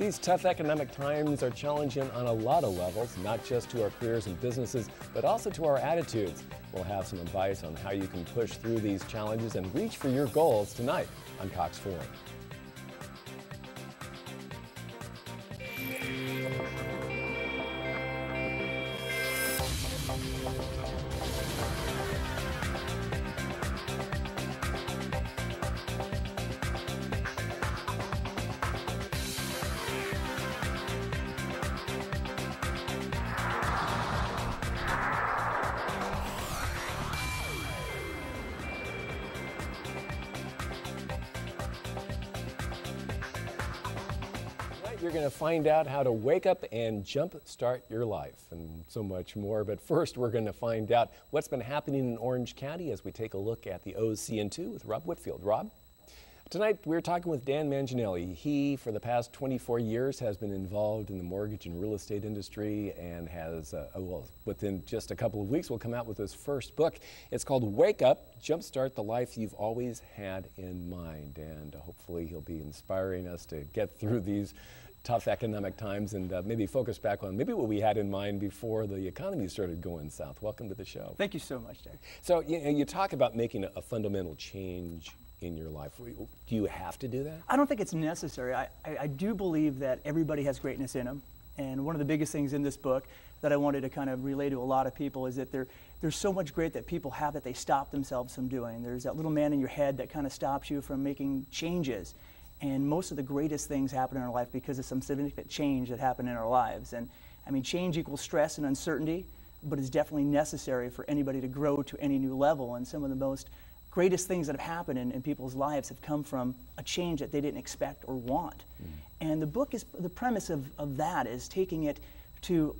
These tough economic times are challenging on a lot of levels, not just to our careers and businesses, but also to our attitudes. We'll have some advice on how you can push through these challenges and reach for your goals tonight on Cox Forum. You're going to find out how to wake up and jump start your life and so much more. But first, we're going to find out what's been happening in Orange County as we take a look at the OCN2 with Rob Whitfield. Rob? Tonight, we're talking with Dan Manginelli. He, for the past 24 years, has been involved in the mortgage and real estate industry and has, uh, well, within just a couple of weeks, will come out with his first book. It's called Wake Up Jumpstart the Life You've Always Had in Mind. And hopefully, he'll be inspiring us to get through these tough economic times and uh, maybe focus back on maybe what we had in mind before the economy started going south. Welcome to the show. Thank you so much, Dave. So you, you talk about making a, a fundamental change in your life. Do you have to do that? I don't think it's necessary. I, I, I, do believe that everybody has greatness in them. And one of the biggest things in this book that I wanted to kind of relay to a lot of people is that there, there's so much great that people have that they stop themselves from doing. There's that little man in your head that kind of stops you from making changes. And most of the greatest things happen in our life because of some significant change that happened in our lives. And I mean, change equals stress and uncertainty, but it's definitely necessary for anybody to grow to any new level. And some of the most greatest things that have happened in, in people's lives have come from a change that they didn't expect or want. Mm. And the book is the premise of, of that is taking it to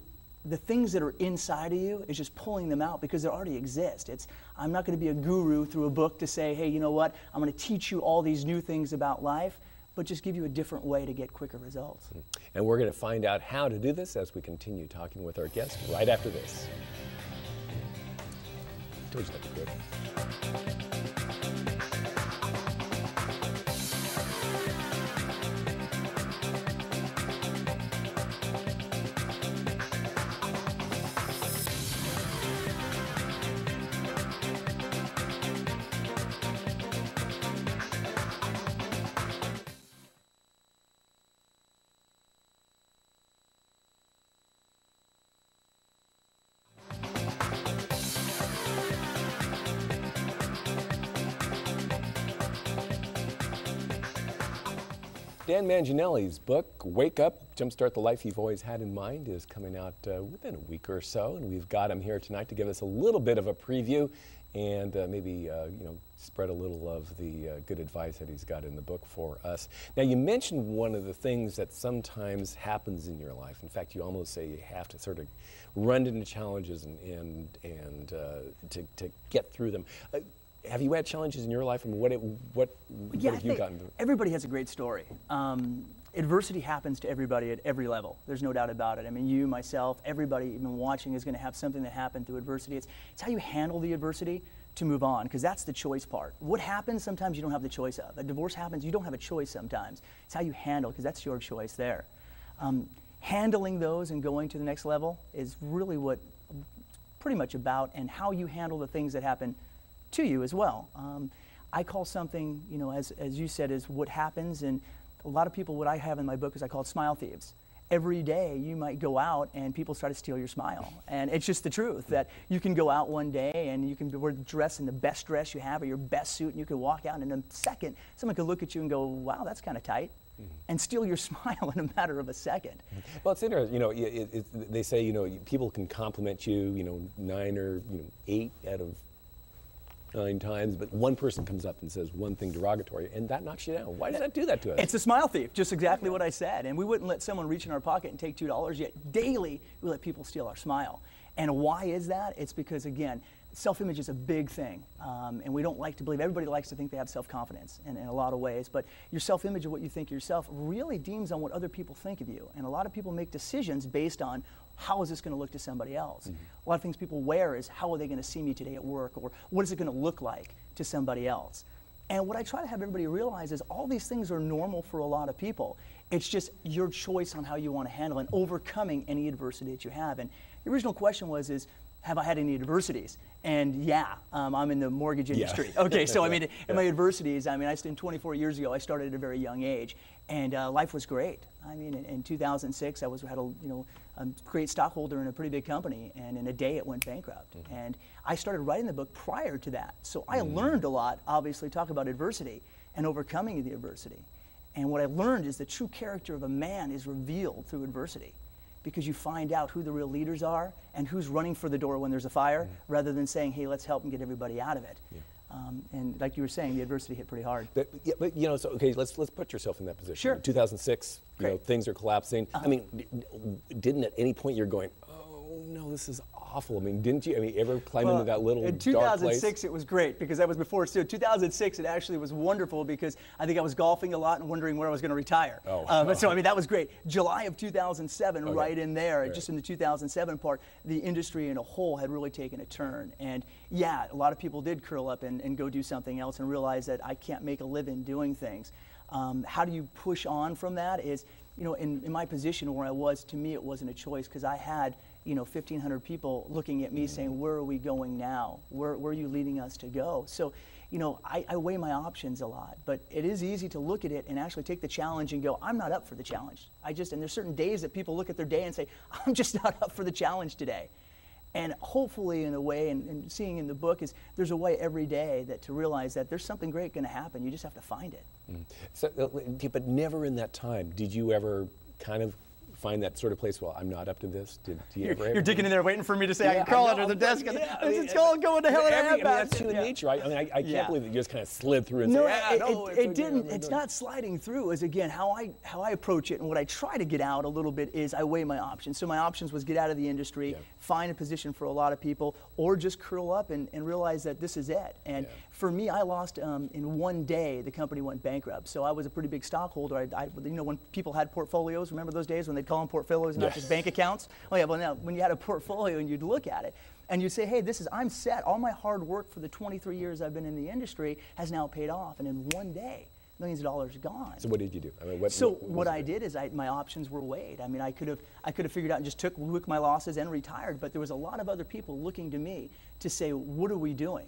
the things that are inside of you is just pulling them out because they already exist. It's I'm not going to be a guru through a book to say, hey, you know what? I'm going to teach you all these new things about life but just give you a different way to get quicker results. Mm. And we're going to find out how to do this as we continue talking with our guest right after this. Dan Manginelli's book, Wake Up, Jumpstart the Life You've Always Had in Mind, is coming out uh, within a week or so, and we've got him here tonight to give us a little bit of a preview and uh, maybe uh, you know spread a little of the uh, good advice that he's got in the book for us. Now, you mentioned one of the things that sometimes happens in your life. In fact, you almost say you have to sort of run into challenges and and, and uh, to, to get through them. Have you had challenges in your life and what it, what, yeah, what have you gotten through? Everybody has a great story. Um, adversity happens to everybody at every level. There's no doubt about it. I mean, you, myself, everybody even watching is going to have something that happened through adversity. It's, it's how you handle the adversity to move on, because that's the choice part. What happens sometimes you don't have the choice of. A divorce happens, you don't have a choice sometimes. It's how you handle, because that's your choice there. Um, handling those and going to the next level is really what pretty much about, and how you handle the things that happen to you as well. Um, I call something, you know, as, as you said, is what happens. And a lot of people, what I have in my book is I call it smile thieves. Every day you might go out and people try to steal your smile. And it's just the truth that you can go out one day and you can be dressed in the best dress you have or your best suit and you can walk out and in a second someone could look at you and go, wow, that's kind of tight and steal your smile in a matter of a second. Well, it's interesting. You know, it, it, they say you know people can compliment you, you know, nine or you know eight out of nine times, but one person comes up and says one thing derogatory, and that knocks you down. Why does that do that to us? It's a smile thief, just exactly what I said. And we wouldn't let someone reach in our pocket and take $2, yet daily we let people steal our smile. And why is that? It's because, again, self image is a big thing. Um, and we don't like to believe, everybody likes to think they have self confidence in, in, a lot of ways. But your self image of what you think of yourself really deems on what other people think of you. And a lot of people make decisions based on how is this going to look to somebody else. Mm-hmm. A lot of things people wear is how are they going to see me today at work or what is it going to look like to somebody else. And what I try to have everybody realize is all these things are normal for a lot of people. It's just your choice on how you want to handle and overcoming any adversity that you have. And the original question was, is have I had any adversities? And yeah, um, I'm in the mortgage industry. Yeah. Okay, so I mean, Yeah. in my adversities, I mean, I started 24 years ago. I started at a very young age, and uh, life was great. I mean, in, in 2006, I was had a you know a great stockholder in a pretty big company, and in a day it went bankrupt. And I started writing the book prior to that, so I learned a lot. Obviously, talk about adversity and overcoming the adversity. And what I learned is the true character of a man is revealed through adversity because you find out who the real leaders are and who's running for the door when there's a fire rather than saying, hey, let's help and get everybody out of it. Um, and like you were saying, the adversity hit pretty hard. But, yeah, but you know, so okay, let's let's put yourself in that position. Sure. 2006, you know, Uh-huh. things are collapsing. I mean, didn't at any point you're going, oh no, this is awful. I mean, didn't you? I mean, ever climb into that little in dark place? 2006 it was great because that was before so 2006 it actually was wonderful because i think i was golfing a lot and wondering where i was going to retire Oh. Uh, but so i mean that was great july of 2007 Okay. right in there Right. just in the 2007 part the industry in a whole had really taken a turn and yeah a lot of people did curl up and, and go do something else and realize that i can't make a living doing things um, how do you push on from that is you know in, in my position where i was to me it wasn't a choice because i had you know 1500 people looking at me saying where are we going now? Where, where are you leading us to go? So you know I, I weigh my options a lot but it is easy to look at it and actually take the challenge and go i'm not up for the challenge. I just and there's certain days that people look at their day and say i'm just not up for the challenge today. And hopefully in a way and, and seeing in the book is there's a way every day that to realize that there's something great going to happen. You just have to find it. So, uh, but never in that time did you ever kind of find that sort of place. Well, I'm not up to this. Did, do you you're, ever? you're ever- digging in there waiting for me to say I can crawl know, under the but desk and yeah, I mean, it's all going to hell in a I handbasket. That's human Yeah. nature. right? I mean, I, I can't Yeah. believe that you just kind of slid through and No, said, yeah, it, no, it, it's it didn't. It's gonna-" not sliding through. Is again how I how I approach it, and what I try to get out a little bit is I weigh my options. So my options was get out of the industry, Yeah. find a position for a lot of people, or just curl up and, and realize that this is it. And Yeah. for me, I lost um, in one day. The company went bankrupt. So I was a pretty big stockholder. I, I, you know, when people had portfolios, remember those days when they'd call them portfolios, not just bank accounts? Oh yeah. Well, now when you had a portfolio and you'd look at it. And you'd say, hey, this is, I'm set. All my hard work for the 23 years I've been in the industry has now paid off. And in one day, millions of dollars gone. So what did you do? I mean, what, So what what I did is I, my options were weighed. I mean, I could have I could have figured out and just took took my losses and retired. But there was a lot of other people looking to me to say, what are we doing?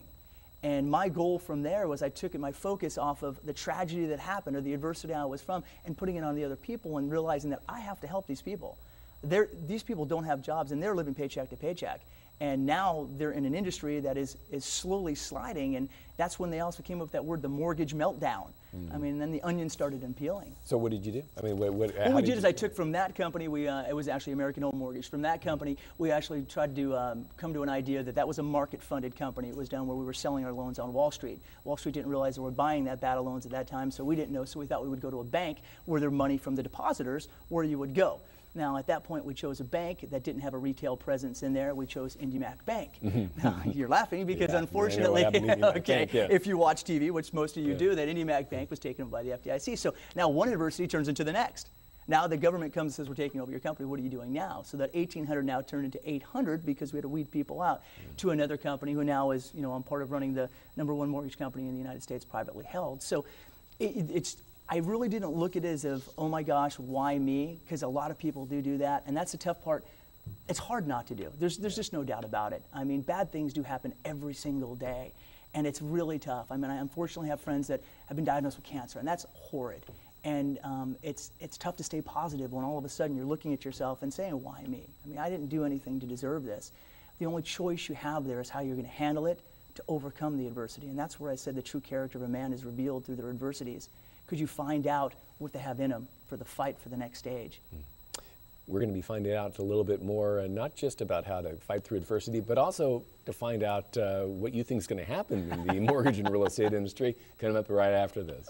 And my goal from there was I took my focus off of the tragedy that happened or the adversity I was from and putting it on the other people and realizing that I have to help these people. They're, these people don't have jobs and they're living paycheck to paycheck. And now they're in an industry that is, is slowly sliding. And that's when they also came up with that word, the mortgage meltdown. I mean, then the onion started unpeeling. So what did you do? I mean, what, what, What we did you- is I took from that company, we, uh, it was actually American Home Mortgage. From that company, we actually tried to um, come to an idea that that was a market-funded company. It was done where we were selling our loans on Wall Street. Wall Street didn't realize they were buying that battle loans at that time, so we didn't know. So we thought we would go to a bank where their money from the depositors, where you would go. Now, at that point, we chose a bank that didn't have a retail presence in there. We chose IndyMac Bank. Now, you're laughing because Yeah, I know what unfortunately, okay, Bank, yeah. if you watch TV, which most of you Yeah. do, that IndyMac Bank was taken over by the FDIC. So now one adversity turns into the next. Now the government comes and says, we're taking over your company. What are you doing now? So that 1,800 now turned into 800 because we had to weed people out to another company who now is, you know, I'm part of running the number one mortgage company in the United States privately held. So it- it's, I really didn't look at it as of, oh my gosh, why me? Because a lot of people do do that. And that's the tough part. It's hard not to do. There's, there's just no doubt about it. I mean, bad things do happen every single day. And it's really tough. I mean, I unfortunately have friends that have been diagnosed with cancer, and that's horrid. And um, it's, it's tough to stay positive when all of a sudden you're looking at yourself and saying, why me? I mean, I didn't do anything to deserve this. The only choice you have there is how you're going to handle it to overcome the adversity. And that's where I said the true character of a man is revealed through their adversities. Because you find out what they have in them for the fight for the next stage. We're going to be finding out a little bit more, uh, not just about how to fight through adversity, but also to find out uh, what you think is going to happen in the mortgage and real estate industry. Coming up right after this.